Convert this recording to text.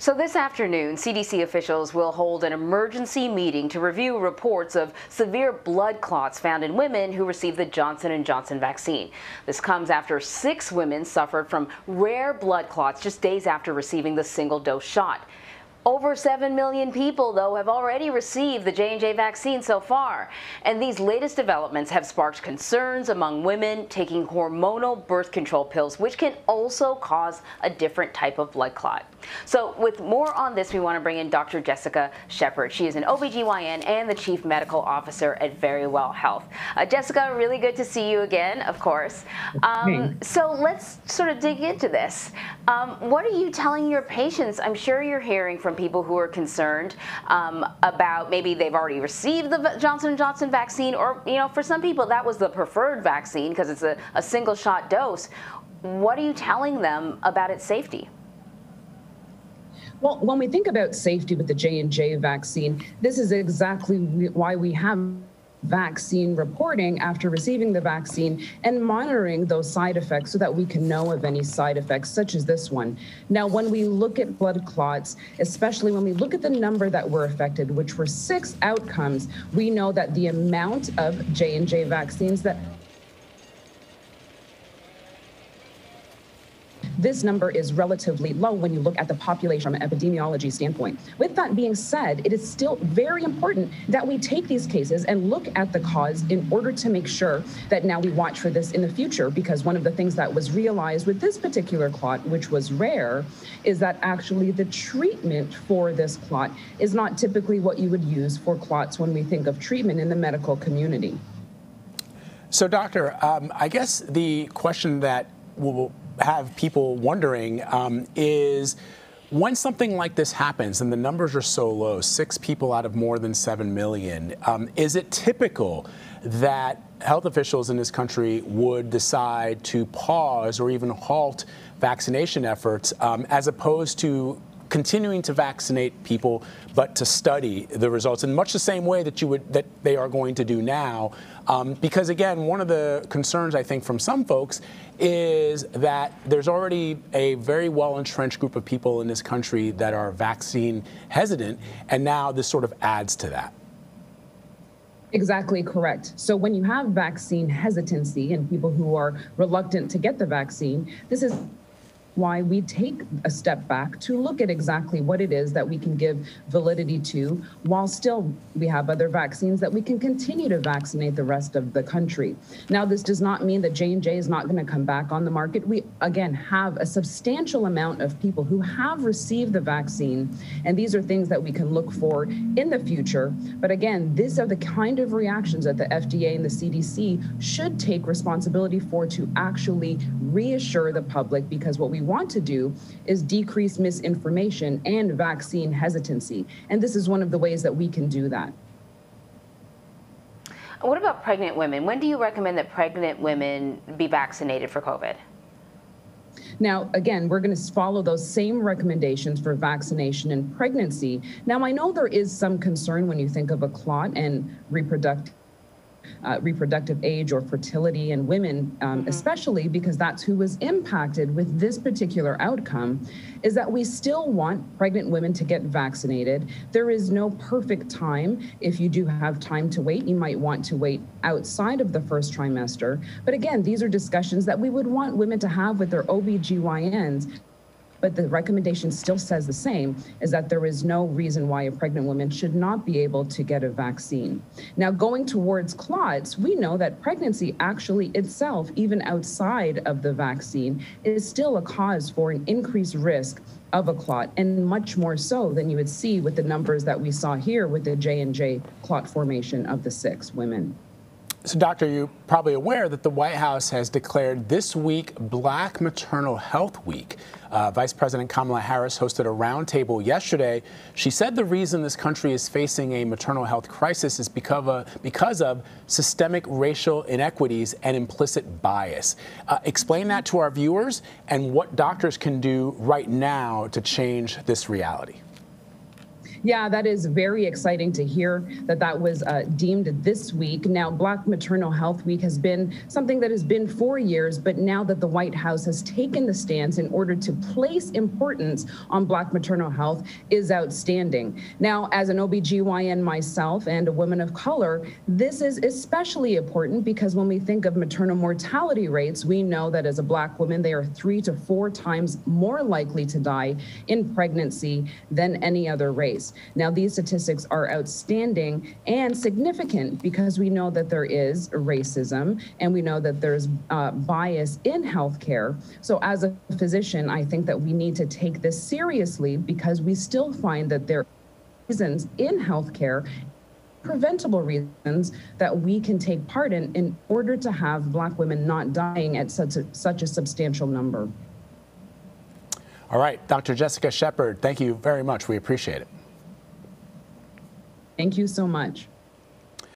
So this afternoon, CDC officials will hold an emergency meeting to review reports of severe blood clots found in women who received the Johnson & Johnson vaccine. This comes after six women suffered from rare blood clots just days after receiving the single-dose shot. Over 7 million people, though, have already received the J&J vaccine so far. And these latest developments have sparked concerns among women taking hormonal birth control pills, which can also cause a different type of blood clot. So with more on this, we want to bring in Dr. Jessica Shepherd. She is an OBGYN and the Chief Medical Officer at Verywell Health. Uh, Jessica, really good to see you again, of course. Um, so let's sort of dig into this. Um, what are you telling your patients? I'm sure you're hearing from people who are concerned um, about maybe they've already received the Johnson & Johnson vaccine or, you know, for some people that was the preferred vaccine because it's a, a single shot dose. What are you telling them about its safety? Well, when we think about safety with the J&J vaccine, this is exactly why we have vaccine reporting after receiving the vaccine and monitoring those side effects so that we can know of any side effects such as this one. Now, when we look at blood clots, especially when we look at the number that were affected, which were six outcomes, we know that the amount of J&J vaccines that this number is relatively low when you look at the population from an epidemiology standpoint. With that being said, it is still very important that we take these cases and look at the cause in order to make sure that now we watch for this in the future. Because one of the things that was realized with this particular clot, which was rare, is that actually the treatment for this clot is not typically what you would use for clots when we think of treatment in the medical community. So, doctor, um, I guess the question that will have people wondering um, is when something like this happens and the numbers are so low, six people out of more than seven million, um, is it typical that health officials in this country would decide to pause or even halt vaccination efforts um, as opposed to continuing to vaccinate people, but to study the results in much the same way that you would that they are going to do now. Um, because again, one of the concerns I think from some folks is that there's already a very well entrenched group of people in this country that are vaccine hesitant, and now this sort of adds to that. Exactly correct. So when you have vaccine hesitancy and people who are reluctant to get the vaccine, this is why we take a step back to look at exactly what it is that we can give validity to while still we have other vaccines that we can continue to vaccinate the rest of the country. Now, this does not mean that J&J is not going to come back on the market. We, again, have a substantial amount of people who have received the vaccine, and these are things that we can look for in the future. But again, these are the kind of reactions that the FDA and the CDC should take responsibility for to actually reassure the public because what we want to do is decrease misinformation and vaccine hesitancy. And this is one of the ways that we can do that. What about pregnant women? When do you recommend that pregnant women be vaccinated for COVID? Now, again, we're going to follow those same recommendations for vaccination and pregnancy. Now, I know there is some concern when you think of a clot and reproductive uh, reproductive age or fertility in women, um, mm-hmm. especially because that's who was impacted with this particular outcome, is that we still want pregnant women to get vaccinated. There is no perfect time. If you do have time to wait, you might want to wait outside of the first trimester. But again, these are discussions that we would want women to have with their OBGYNs but the recommendation still says the same is that there is no reason why a pregnant woman should not be able to get a vaccine. Now, going towards clots, we know that pregnancy actually itself, even outside of the vaccine, is still a cause for an increased risk of a clot and much more so than you would see with the numbers that we saw here with the J&J clot formation of the six women. So, Doctor, you're probably aware that the White House has declared this week Black Maternal Health Week. Uh, Vice President Kamala Harris hosted a roundtable yesterday. She said the reason this country is facing a maternal health crisis is because of, because of systemic racial inequities and implicit bias. Uh, explain that to our viewers and what doctors can do right now to change this reality. Yeah, that is very exciting to hear that that was uh, deemed this week. Now, Black Maternal Health Week has been something that has been for years, but now that the White House has taken the stance in order to place importance on Black maternal health is outstanding. Now, as an OBGYN myself and a woman of color, this is especially important because when we think of maternal mortality rates, we know that as a Black woman, they are three to four times more likely to die in pregnancy than any other race. Now, these statistics are outstanding and significant because we know that there is racism and we know that there's uh, bias in healthcare. So, as a physician, I think that we need to take this seriously because we still find that there are reasons in healthcare preventable reasons that we can take part in in order to have black women not dying at such a, such a substantial number. All right, Dr. Jessica Shepherd, thank you very much. We appreciate it. Thank you so much.